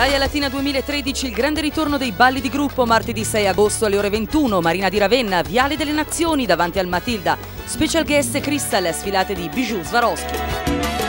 Gaia Latina 2013, il grande ritorno dei balli di gruppo martedì 6 agosto alle ore 21, Marina di Ravenna, Viale delle Nazioni davanti al Matilda, special guest Crystal, sfilate di Bijou Swarovski.